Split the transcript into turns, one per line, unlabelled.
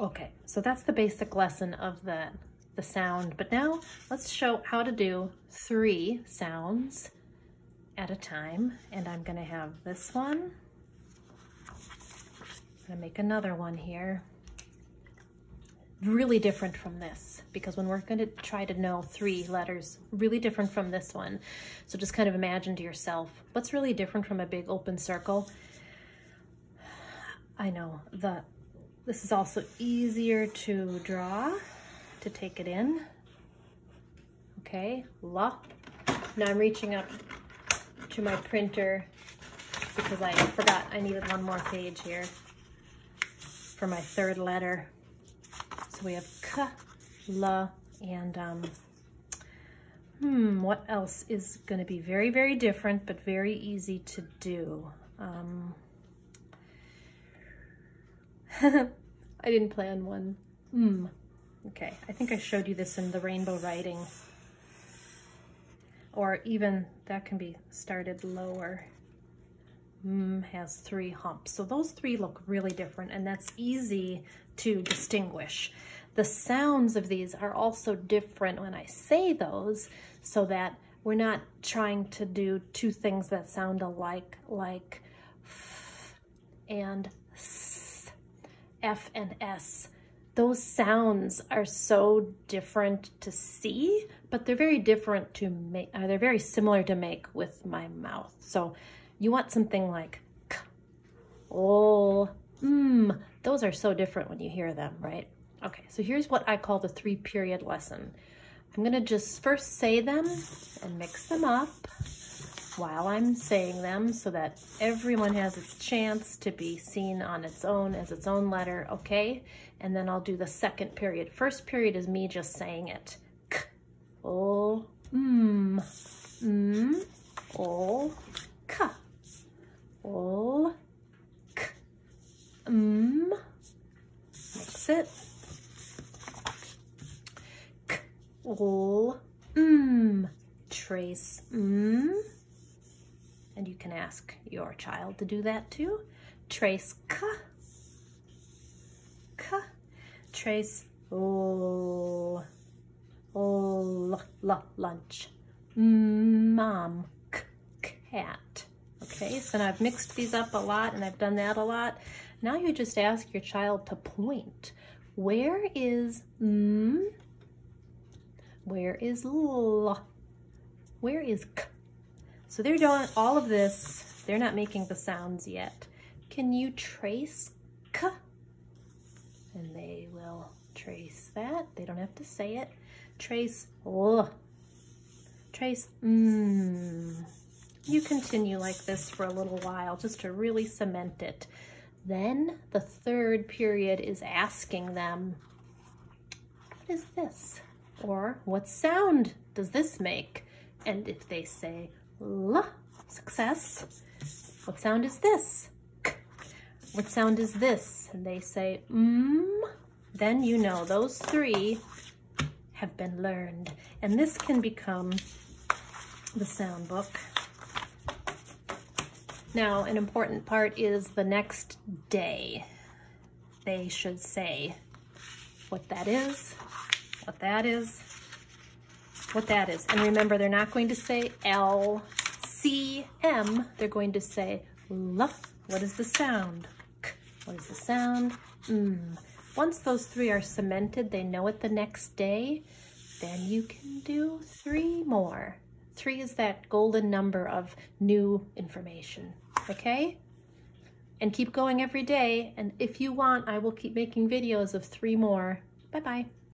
Okay, so that's the basic lesson of the, the sound, but now let's show how to do three sounds at a time. And I'm gonna have this one. I'm gonna make another one here. Really different from this because when we're gonna try to know three letters, really different from this one. So just kind of imagine to yourself, what's really different from a big open circle? I know, the this is also easier to draw, to take it in. Okay, la. Now I'm reaching up to my printer because I forgot I needed one more page here for my third letter. So we have k, la, and um, hmm, what else is going to be very, very different, but very easy to do? Um, I didn't plan one. Hmm. Okay, I think I showed you this in the rainbow writing. Or even, that can be started lower. Mm, has three humps. So those three look really different and that's easy to distinguish. The sounds of these are also different when I say those so that we're not trying to do two things that sound alike, like and f and s those sounds are so different to see, but they're very different to make, uh, they're very similar to make with my mouth. So you want something like k, oh, mmm. Those are so different when you hear them, right? Okay, so here's what I call the three period lesson. I'm gonna just first say them and mix them up while I'm saying them so that everyone has its chance to be seen on its own as its own letter, okay? And then I'll do the second period. First period is me just saying it. K, o, mm, mm, o, k, o, k, mm. Mix it. K, o, mm. Trace, mm and you can ask your child to do that too. Trace k, k, trace l, l, l, lunch, mom, k, cat. Okay, so now I've mixed these up a lot and I've done that a lot. Now you just ask your child to point. Where is m? Where is l? Where is k? So they're doing all of this. They're not making the sounds yet. Can you trace k? And they will trace that. They don't have to say it. Trace l. Trace mm. You continue like this for a little while just to really cement it. Then the third period is asking them, what is this? Or what sound does this make? And if they say, L, success. What sound is this? K. What sound is this? And they say, mm, then you know those three have been learned. And this can become the sound book. Now, an important part is the next day. They should say what that is, what that is, what that is. And remember, they're not going to say L, C, M. They're going to say L. What is the sound? K. What is the sound? Mm. Once those three are cemented, they know it the next day, then you can do three more. Three is that golden number of new information, okay? And keep going every day. And if you want, I will keep making videos of three more. Bye-bye.